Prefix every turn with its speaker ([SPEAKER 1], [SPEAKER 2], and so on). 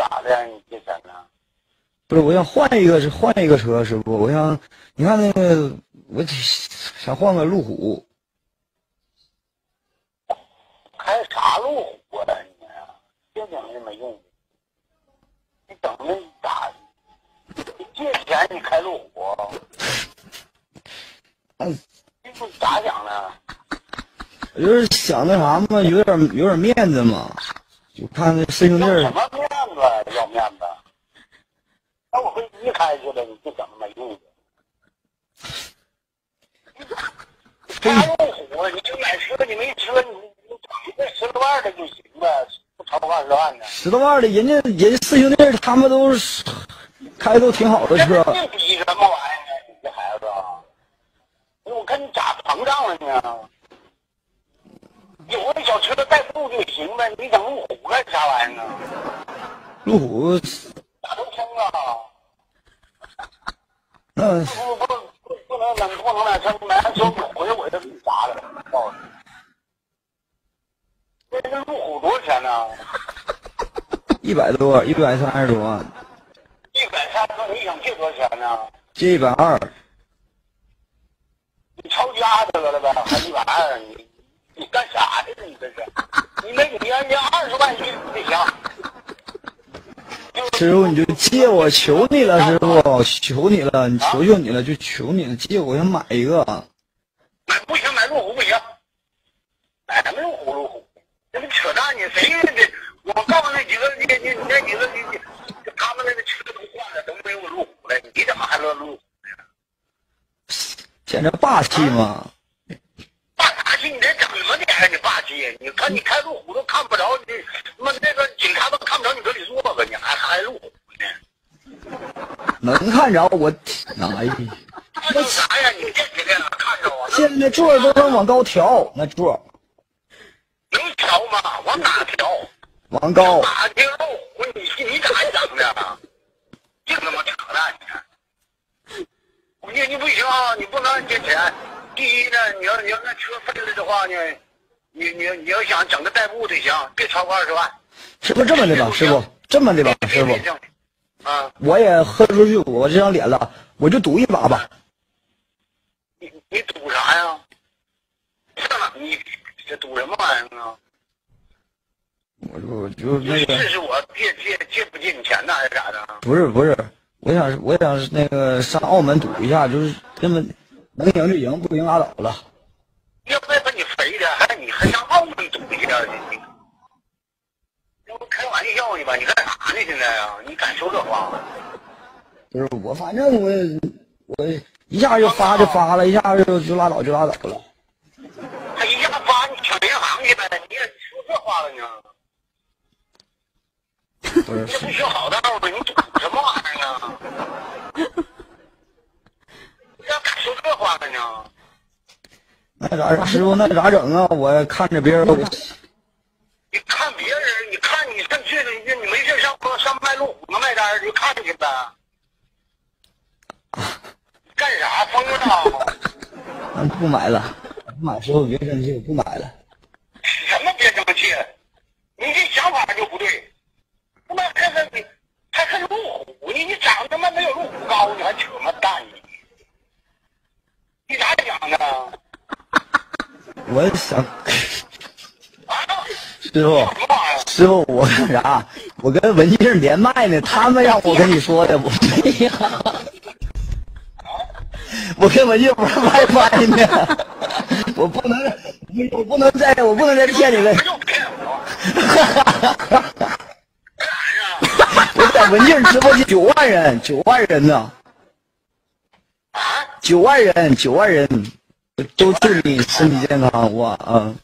[SPEAKER 1] 咋的？你这钱呢？
[SPEAKER 2] 不是，我想换一个，是换一个车，师傅。我想，你看那个，我想换个路虎。
[SPEAKER 1] 开啥路虎啊你？别整那没用的。你整那咋？你借钱你开路虎？
[SPEAKER 2] 嗯，
[SPEAKER 1] 你不咋想的？
[SPEAKER 2] 我就是想那啥嘛，有点有点面子嘛，就看那四兄弟儿
[SPEAKER 1] 要什么面子？要面子？那我飞机开去了，你就整那没用的。开路虎，你就买车，你没车，你你整个十多万的就行呗，不超过二十万的。
[SPEAKER 2] 十多万的，人家人家四兄弟他们都是开的都挺好的车。
[SPEAKER 1] 这比什么玩意儿呢？你这孩子啊，我看你咋膨胀了呢？小车代步就行呗，你整路虎干啥玩意儿啊？
[SPEAKER 2] 路虎
[SPEAKER 1] 咋都通啊？
[SPEAKER 2] 那
[SPEAKER 1] 不不不不能能不能买车买完车回来我就给你砸了，告诉你。那个路虎多少钱呢？
[SPEAKER 2] 一百多，一百三十多万，
[SPEAKER 1] 一百三十多，你想借多少钱呢？
[SPEAKER 2] 借一百二，
[SPEAKER 1] 你抄家得了呗，还一百二，你你干啥的？你这是？你那你要你二十万一不行。
[SPEAKER 2] 师傅你就借我，求你了，师傅，求你了，你求求你了，就求你了，借我，我想买一个。
[SPEAKER 1] 买不行，买路虎不行，买什么路虎路虎？那不扯淡呢？谁这？我告诉那几个，你你你那几个，你你他们那个车都换了，都没有路虎了，你怎么还乐路虎？
[SPEAKER 2] 简直霸气嘛！
[SPEAKER 1] 霸啥气？你得整什么点儿？你？你看你开路虎都看不着，你他妈那个警察都看不着你搁里坐着，你还开路虎呢？
[SPEAKER 2] 能看着我，哎呀，
[SPEAKER 1] 那啥呀？你这几个看着啊？
[SPEAKER 2] 现在座儿都能往高调，那座
[SPEAKER 1] 能调吗？往哪调？
[SPEAKER 2] 往高。
[SPEAKER 1] 哪听路虎，你你咋整的？净他妈扯淡你！你你不行啊，你不能借钱。第一呢，你要你要那车废了的话呢，你你你要想整个代步的行，别超过二十万。
[SPEAKER 2] 师傅这么的吧，师傅这么的吧，师傅，
[SPEAKER 1] 啊，
[SPEAKER 2] 我也豁出去我这张脸了，我就赌一把吧。
[SPEAKER 1] 你你赌啥呀？上哪你这赌什么玩意儿啊？
[SPEAKER 2] 我就我就那个
[SPEAKER 1] 试试我借借借不借你钱呢，还是咋的？
[SPEAKER 2] 不是不是，我想我想那个上澳门赌一下，就是那么能赢就赢，不赢拉倒了。
[SPEAKER 1] 要不把你肥的，还你还上澳门赌去啊？你你这不开玩笑呢吧？你干啥呢？现在啊？你敢说这话吗？
[SPEAKER 2] 不是我，反正我我一下就发就发了，一下就就拉倒就拉倒了。
[SPEAKER 1] 他一下发你抢银行去呗？你也说这话了呢？
[SPEAKER 2] 不是
[SPEAKER 1] 你也不学好道的，你赌什么玩意儿啊？你咋敢说这话了呢？
[SPEAKER 2] 那咋师傅那咋整啊？我看着别人我
[SPEAKER 1] 你看别人，你看你上去了，你你没事上上卖路虎卖单儿就看去呗。干啥疯了？
[SPEAKER 2] 嗯不买了，不买师傅别生气，我不买了。
[SPEAKER 1] 什么别生气？你这想法就不对。他妈看看你，还看路虎，你你长他妈没有路虎高，你还扯么淡你？你咋想的？
[SPEAKER 2] 我想？师傅？师傅我干啥？我跟文静连麦呢，他们让我跟你说的，我没呀。我跟文静玩 WiFi 呢，我不能，我不能再，我不能再骗你了。
[SPEAKER 1] 又骗我？干啥呀？
[SPEAKER 2] 我在文静直播间九万人，九万人呢，九万人，九万人，都祝你身体健康，我嗯。